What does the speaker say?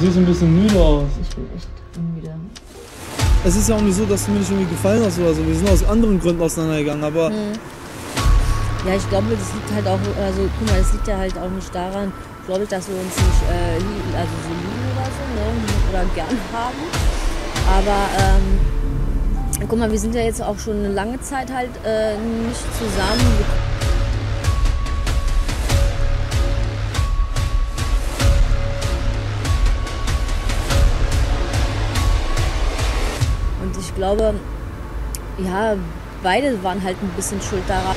siehst ein bisschen müde aus. Ich bin echt müde. Es ist ja auch nicht so, dass du mir nicht irgendwie gefallen hast oder so. Wir sind aus anderen Gründen auseinandergegangen, aber Hm. Ja, ich glaube, das liegt halt auch, also guck mal, das liegt ja halt auch nicht daran, glaube ich, dass wir uns nicht äh, lieben, also so lieben oder so, ne? Oder gern haben. Aber ähm, guck mal, wir sind ja jetzt auch schon eine lange Zeit halt äh, nicht zusammen. Und ich glaube, ja, beide waren halt ein bisschen schuld daran.